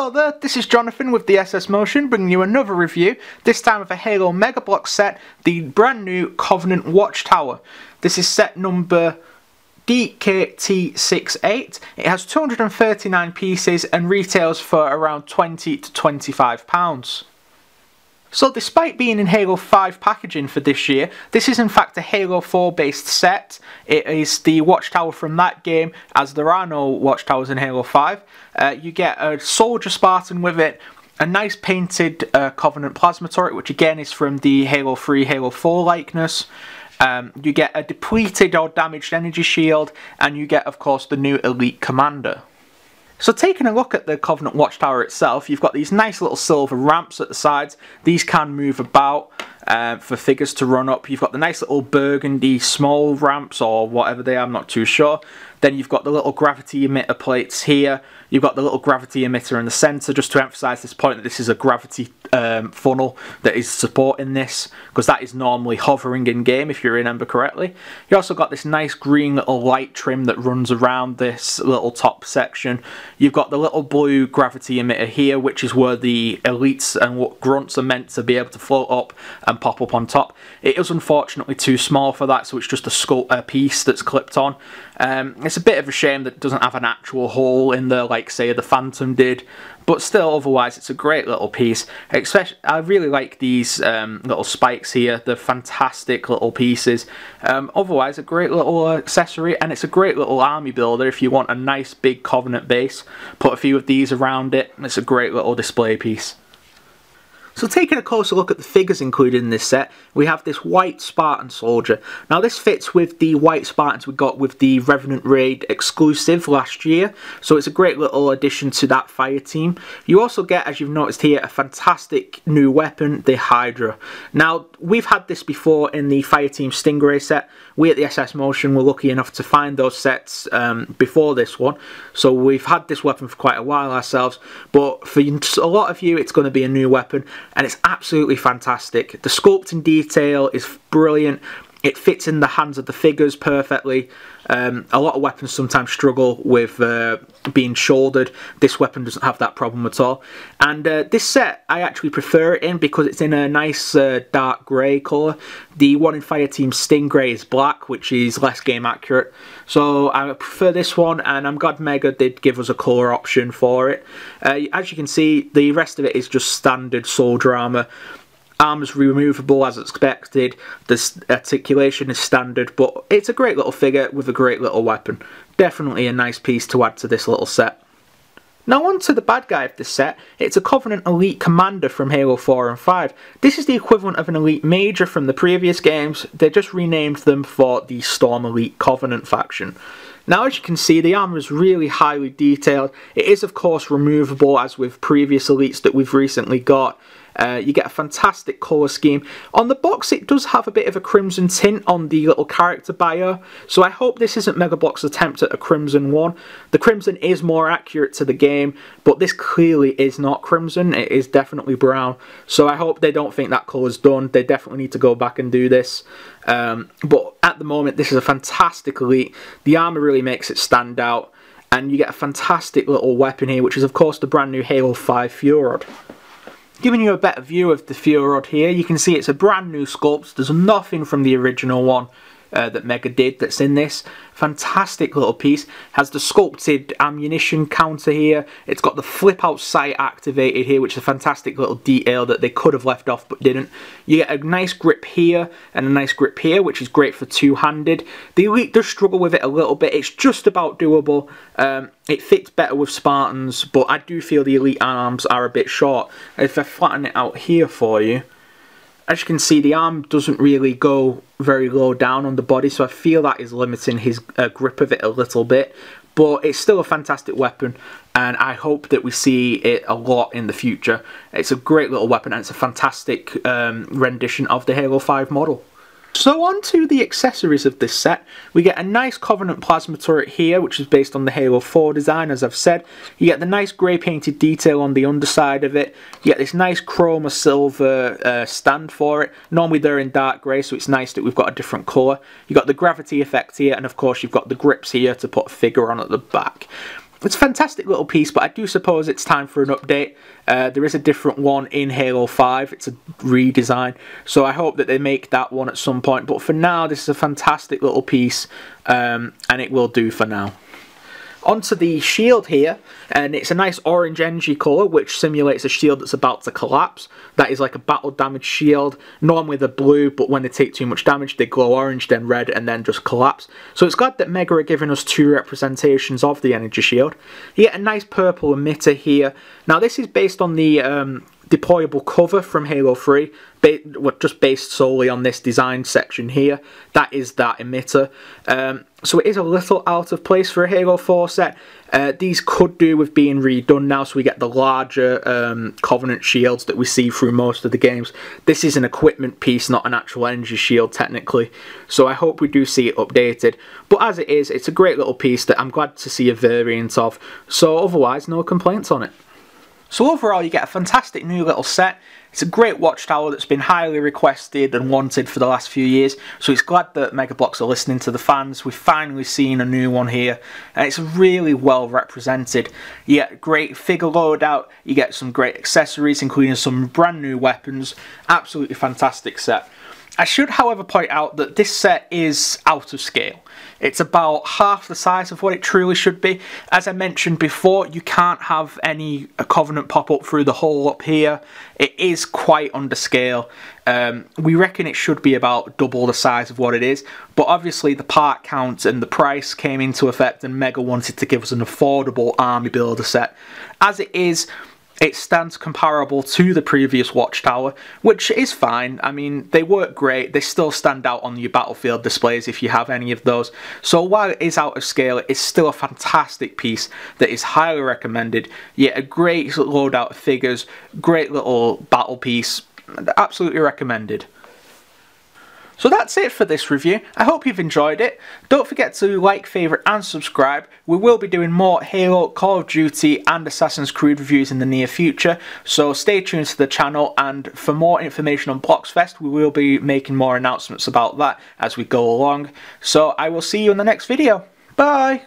Hello there, this is Jonathan with the SS Motion bringing you another review, this time of a Halo Mega Bloks set, the brand new Covenant Watchtower. This is set number DKT68. It has 239 pieces and retails for around 20 to 25 pounds. So despite being in Halo 5 packaging for this year, this is in fact a Halo 4 based set. It is the Watchtower from that game, as there are no Watchtowers in Halo 5. Uh, you get a Soldier Spartan with it, a nice painted uh, Covenant Plasma Turret, which again is from the Halo 3, Halo 4 likeness. Um, you get a depleted or damaged energy shield, and you get, of course, the new Elite Commander. So taking a look at the Covenant Watchtower itself, you've got these nice little silver ramps at the sides. These can move about uh, for figures to run up. You've got the nice little burgundy small ramps or whatever they are, I'm not too sure. Then you've got the little gravity emitter plates here. You've got the little gravity emitter in the centre just to emphasise this point that this is a gravity um, funnel that is supporting this because that is normally hovering in game if you remember correctly. You also got this nice green little light trim that runs around this little top section. You've got the little blue gravity emitter here which is where the elites and what grunts are meant to be able to float up and pop up on top. It is unfortunately too small for that so it's just a sculpt piece that's clipped on. Um, it's a bit of a shame that it doesn't have an actual hole in there like say the Phantom did, but still otherwise it's a great little piece. Especially, I really like these um, little spikes here, they're fantastic little pieces. Um, otherwise a great little accessory and it's a great little army builder if you want a nice big Covenant base. Put a few of these around it, it's a great little display piece. So taking a closer look at the figures included in this set, we have this white Spartan soldier. Now this fits with the white Spartans we got with the Revenant Raid exclusive last year, so it's a great little addition to that fire team. You also get, as you've noticed here, a fantastic new weapon, the Hydra. Now we've had this before in the fire team Stingray set. We at the SS Motion were lucky enough to find those sets um, before this one, so we've had this weapon for quite a while ourselves, but for a lot of you it's going to be a new weapon and it's absolutely fantastic. The sculpting detail is brilliant. It fits in the hands of the figures perfectly. Um, a lot of weapons sometimes struggle with uh, being shouldered. This weapon doesn't have that problem at all. And uh, this set, I actually prefer it in because it's in a nice uh, dark grey colour. The one in Fireteam Stingray is black, which is less game accurate. So I prefer this one, and I'm glad Mega did give us a colour option for it. Uh, as you can see, the rest of it is just standard soldier armour arms removable as expected, the articulation is standard, but it's a great little figure with a great little weapon. Definitely a nice piece to add to this little set. Now on to the bad guy of this set, it's a Covenant Elite Commander from Halo 4 and 5. This is the equivalent of an Elite Major from the previous games, they just renamed them for the Storm Elite Covenant faction. Now as you can see the armour is really highly detailed, it is of course removable as with previous elites that we've recently got, uh, you get a fantastic colour scheme. On the box it does have a bit of a crimson tint on the little character bio, so I hope this isn't Mega Bloks' attempt at a crimson one. The crimson is more accurate to the game, but this clearly is not crimson, it is definitely brown. So I hope they don't think that colour's done, they definitely need to go back and do this. Um, but at the moment this is a fantastic elite, the armour really makes it stand out and you get a fantastic little weapon here which is of course the brand new Halo 5 Fuel Giving you a better view of the fuel rod here, you can see it's a brand new sculpt. There's nothing from the original one uh, that Mega did that's in this. Fantastic little piece. Has the sculpted ammunition counter here. It's got the flip out sight activated here, which is a fantastic little detail that they could have left off but didn't. You get a nice grip here and a nice grip here, which is great for two-handed. The Elite does struggle with it a little bit. It's just about doable. Um, it fits better with Spartans, but I do feel the Elite arms are a bit short. If I flatten it out here for you, as you can see the arm doesn't really go very low down on the body so I feel that is limiting his uh, grip of it a little bit but it's still a fantastic weapon and I hope that we see it a lot in the future. It's a great little weapon and it's a fantastic um, rendition of the Halo 5 model. So on to the accessories of this set. We get a nice Covenant plasma turret here, which is based on the Halo 4 design, as I've said. You get the nice grey painted detail on the underside of it. You get this nice chroma silver uh, stand for it. Normally they're in dark grey, so it's nice that we've got a different colour. You've got the gravity effect here, and of course you've got the grips here to put a figure on at the back. It's a fantastic little piece, but I do suppose it's time for an update. Uh, there is a different one in Halo 5. It's a redesign, so I hope that they make that one at some point. But for now, this is a fantastic little piece, um, and it will do for now onto the shield here and it's a nice orange energy colour which simulates a shield that's about to collapse. That is like a battle damage shield normally they're blue but when they take too much damage they glow orange then red and then just collapse. So it's glad that Mega are giving us two representations of the energy shield. Get a nice purple emitter here. Now this is based on the um, deployable cover from Halo 3, just based solely on this design section here. That is that emitter. Um, so it is a little out of place for a Halo 4 set. Uh, these could do with being redone now so we get the larger um, Covenant shields that we see through most of the games. This is an equipment piece, not an actual energy shield technically. So I hope we do see it updated. But as it is, it's a great little piece that I'm glad to see a variant of. So otherwise, no complaints on it. So overall you get a fantastic new little set. It's a great watchtower that's been highly requested and wanted for the last few years, so it's glad that Mega Bloks are listening to the fans. We've finally seen a new one here, and it's really well represented. You get great figure loadout, you get some great accessories, including some brand new weapons. Absolutely fantastic set. I should, however, point out that this set is out of scale. It's about half the size of what it truly should be. As I mentioned before, you can't have any Covenant pop up through the hole up here. It is quite under scale. Um, we reckon it should be about double the size of what it is, but obviously the part count and the price came into effect and Mega wanted to give us an affordable army builder set. As it is, it stands comparable to the previous Watchtower, which is fine. I mean, they work great. They still stand out on your battlefield displays if you have any of those. So while it is out of scale, it's still a fantastic piece that is highly recommended. Yet a great loadout of figures, great little battle piece, absolutely recommended. So that's it for this review. I hope you've enjoyed it. Don't forget to like, favourite and subscribe. We will be doing more Halo, Call of Duty and Assassin's Creed reviews in the near future. So stay tuned to the channel and for more information on Bloksfest we will be making more announcements about that as we go along. So I will see you in the next video. Bye!